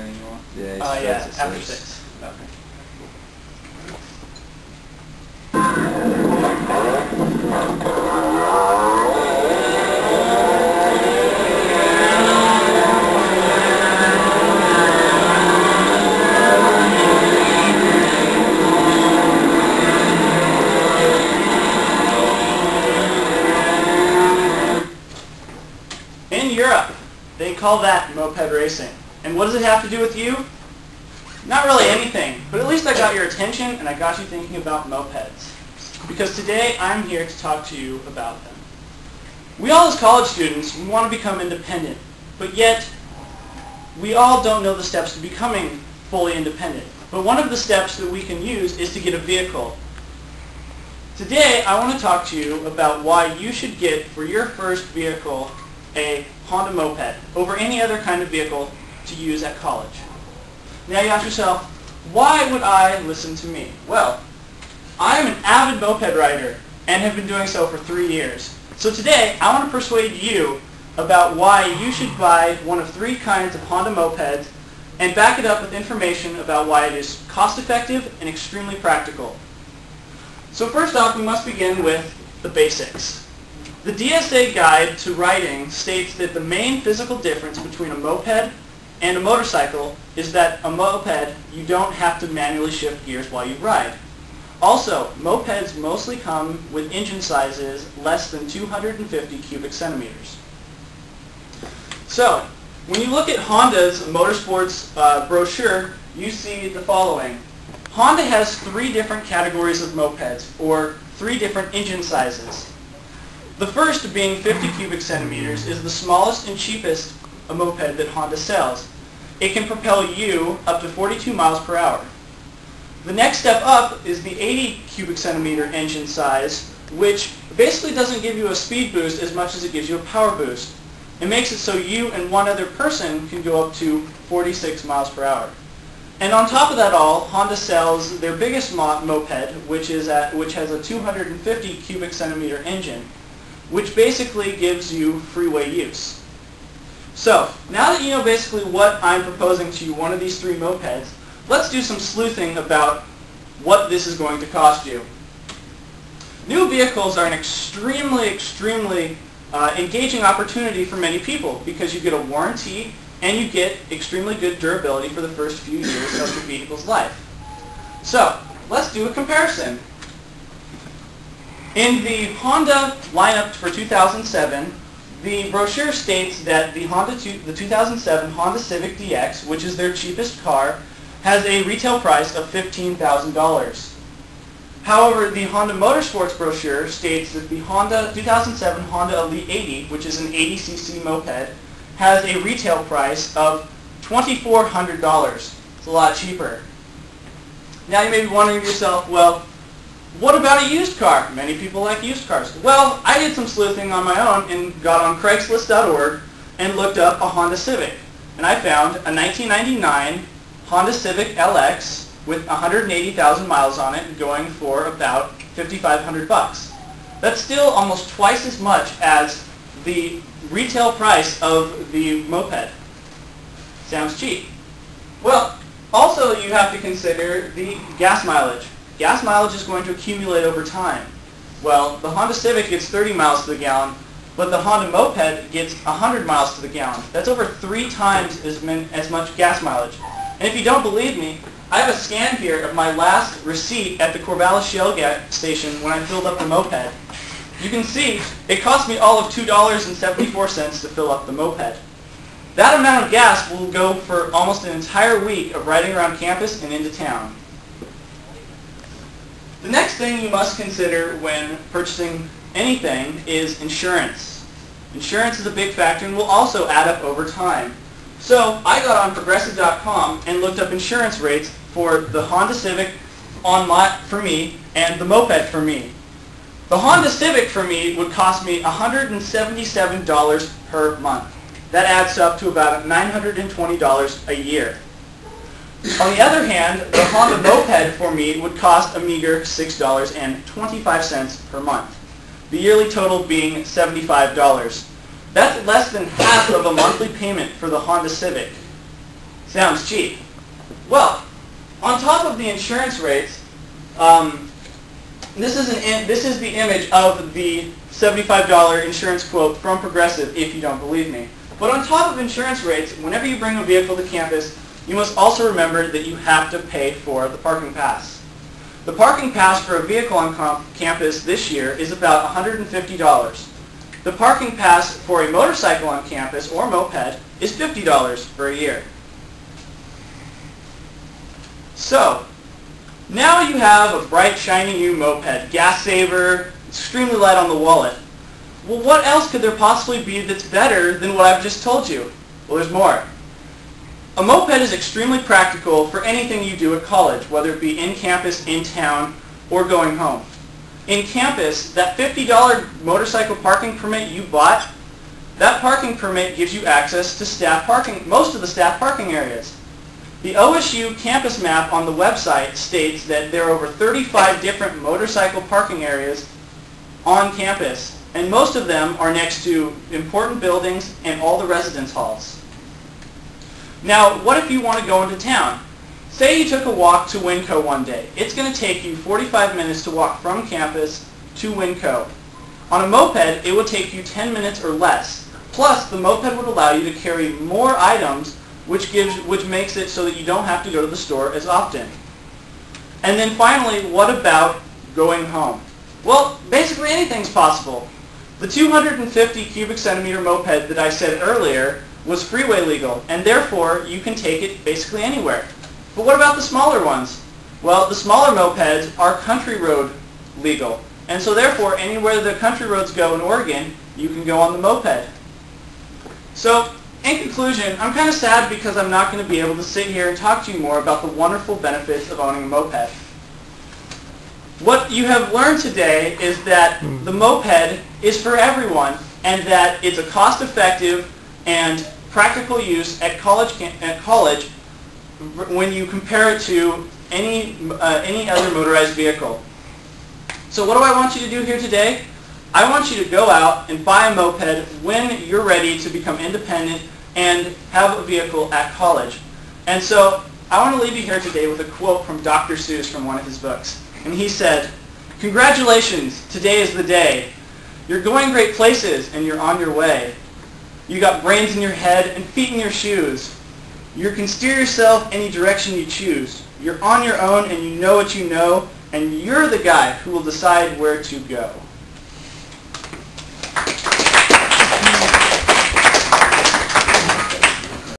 anymore? Yeah, Uh, yeah, after six. six. Okay. In Europe, they call that moped racing. And what does it have to do with you? Not really anything, but at least I got your attention and I got you thinking about mopeds. Because today I'm here to talk to you about them. We all as college students, want to become independent, but yet we all don't know the steps to becoming fully independent. But one of the steps that we can use is to get a vehicle. Today I want to talk to you about why you should get for your first vehicle a Honda moped over any other kind of vehicle to use at college. Now you ask yourself, why would I listen to me? Well, I am an avid moped rider and have been doing so for three years. So today I want to persuade you about why you should buy one of three kinds of Honda mopeds and back it up with information about why it is cost effective and extremely practical. So first off, we must begin with the basics. The DSA Guide to Riding states that the main physical difference between a moped and a motorcycle is that a moped, you don't have to manually shift gears while you ride. Also, mopeds mostly come with engine sizes less than 250 cubic centimeters. So, when you look at Honda's motorsports uh, brochure, you see the following. Honda has three different categories of mopeds, or three different engine sizes. The first, being 50 cubic centimeters, is the smallest and cheapest a moped that Honda sells. It can propel you up to 42 miles per hour. The next step up is the 80 cubic centimeter engine size, which basically doesn't give you a speed boost as much as it gives you a power boost. It makes it so you and one other person can go up to 46 miles per hour. And on top of that all, Honda sells their biggest mo- moped, which is at, which has a 250 cubic centimeter engine, which basically gives you freeway use. So, now that you know basically what I'm proposing to you, one of these three mopeds, let's do some sleuthing about what this is going to cost you. New vehicles are an extremely, extremely uh, engaging opportunity for many people because you get a warranty and you get extremely good durability for the first few years of the vehicle's life. So, let's do a comparison. In the Honda lineup for 2007, the brochure states that the Honda two, the 2007 Honda Civic DX, which is their cheapest car, has a retail price of $15,000. However, the Honda Motorsports brochure states that the Honda 2007 Honda Elite 80, which is an 80cc moped, has a retail price of $2,400. It's a lot cheaper. Now you may be wondering to yourself, well, what about a used car? Many people like used cars. Well, I did some sleuthing on my own and got on Craigslist.org and looked up a Honda Civic. And I found a 1999 Honda Civic LX with 180,000 miles on it going for about 5,500 bucks. That's still almost twice as much as the retail price of the moped. Sounds cheap. Well, also you have to consider the gas mileage. Gas mileage is going to accumulate over time. Well, the Honda Civic gets 30 miles to the gallon, but the Honda Moped gets 100 miles to the gallon. That's over three times as, as much gas mileage. And if you don't believe me, I have a scan here of my last receipt at the Corvallis Shell gas station when I filled up the moped. You can see it cost me all of $2.74 to fill up the moped. That amount of gas will go for almost an entire week of riding around campus and into town. The next thing you must consider when purchasing anything is insurance. Insurance is a big factor and will also add up over time. So I got on progressive.com and looked up insurance rates for the Honda Civic online for me and the moped for me. The Honda Civic for me would cost me $177 per month. That adds up to about $920 a year. On the other hand, the Honda Moped for me would cost a meager $6.25 per month. The yearly total being $75. That's less than half of a monthly payment for the Honda Civic. Sounds cheap. Well, on top of the insurance rates, um, this is an this is the image of the $75 insurance quote from Progressive, if you don't believe me. But on top of insurance rates, whenever you bring a vehicle to campus, you must also remember that you have to pay for the parking pass. The parking pass for a vehicle on campus this year is about $150. The parking pass for a motorcycle on campus or moped is $50 for a year. So, now you have a bright, shiny new moped, gas saver, extremely light on the wallet. Well, what else could there possibly be that's better than what I've just told you? Well, there's more. A moped is extremely practical for anything you do at college, whether it be in campus, in town, or going home. In campus, that $50 motorcycle parking permit you bought, that parking permit gives you access to staff parking, most of the staff parking areas. The OSU campus map on the website states that there are over 35 different motorcycle parking areas on campus, and most of them are next to important buildings and all the residence halls. Now, what if you want to go into town? Say you took a walk to Winco one day. It's going to take you 45 minutes to walk from campus to Winco. On a moped, it would take you 10 minutes or less. Plus, the moped would allow you to carry more items, which, gives, which makes it so that you don't have to go to the store as often. And then finally, what about going home? Well, basically anything's possible. The 250 cubic centimeter moped that I said earlier was freeway legal, and therefore you can take it basically anywhere. But what about the smaller ones? Well, the smaller mopeds are country road legal, and so therefore anywhere the country roads go in Oregon, you can go on the moped. So, in conclusion, I'm kind of sad because I'm not going to be able to sit here and talk to you more about the wonderful benefits of owning a moped. What you have learned today is that the moped is for everyone and that it's a cost-effective and practical use at college, at college when you compare it to any, uh, any other motorized vehicle. So what do I want you to do here today? I want you to go out and buy a moped when you're ready to become independent and have a vehicle at college. And so I want to leave you here today with a quote from Dr. Seuss from one of his books. And he said, Congratulations, today is the day. You're going great places and you're on your way. You got brains in your head and feet in your shoes. You can steer yourself any direction you choose. You're on your own and you know what you know, and you're the guy who will decide where to go.